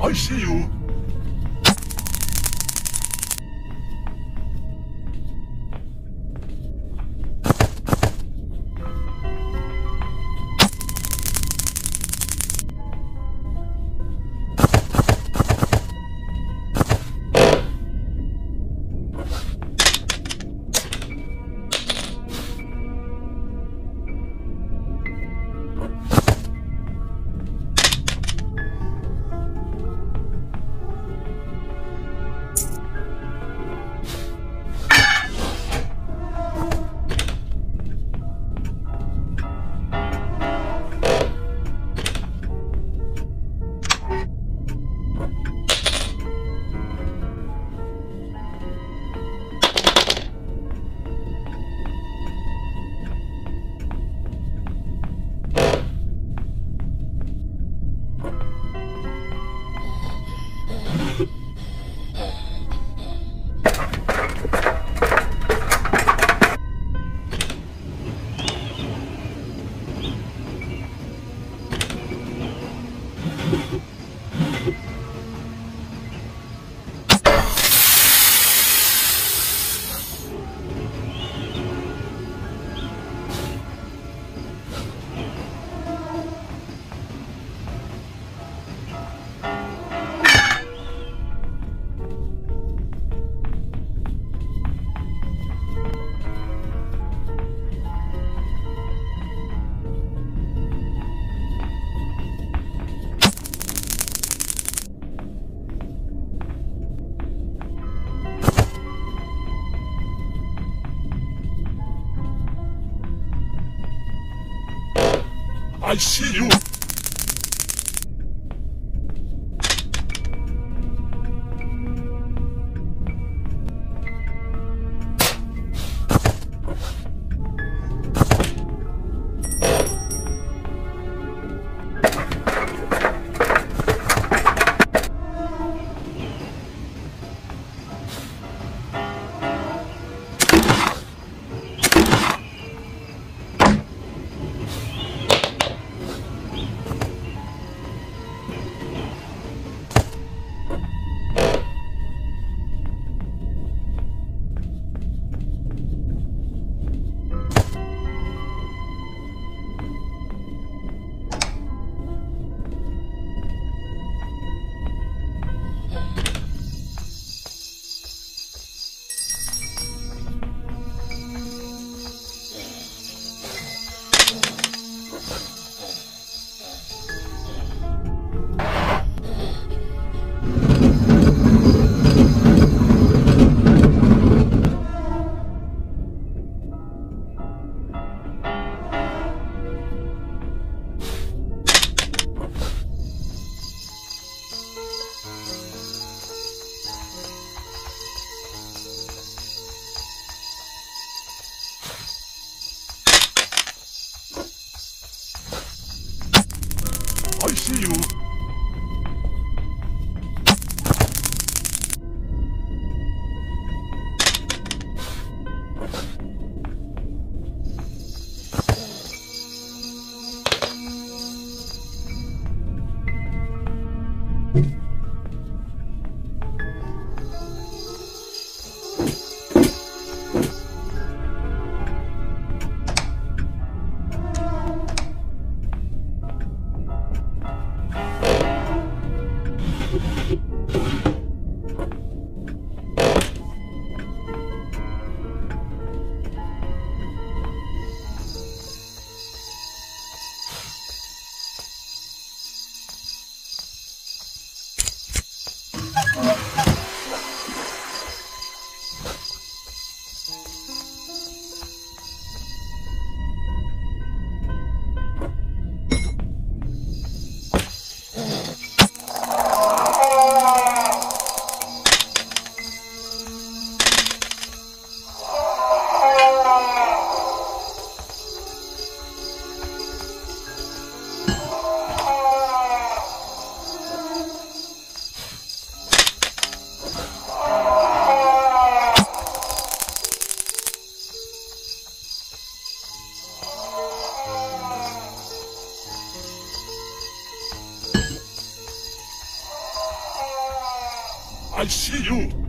I see you. I see you. I see you.